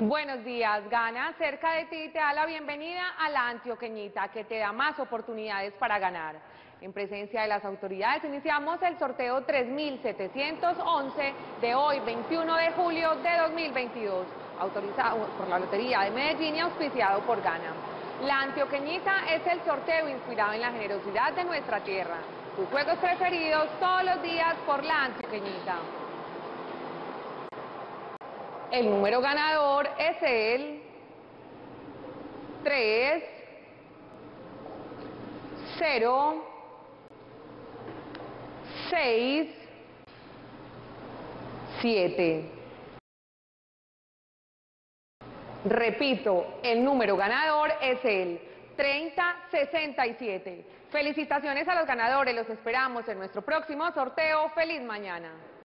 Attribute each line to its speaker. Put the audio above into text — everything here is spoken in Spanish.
Speaker 1: Buenos días, Gana. Cerca de ti te da la bienvenida a la Antioqueñita, que te da más oportunidades para ganar. En presencia de las autoridades iniciamos el sorteo 3711 de hoy, 21 de julio de 2022, autorizado por la Lotería de Medellín y auspiciado por Gana. La Antioqueñita es el sorteo inspirado en la generosidad de nuestra tierra. Tus juegos preferidos todos los días por la Antioqueñita. El número ganador es el 3, 0, 6, 7. Repito, el número ganador es el 3067. Felicitaciones a los ganadores, los esperamos en nuestro próximo sorteo. ¡Feliz mañana!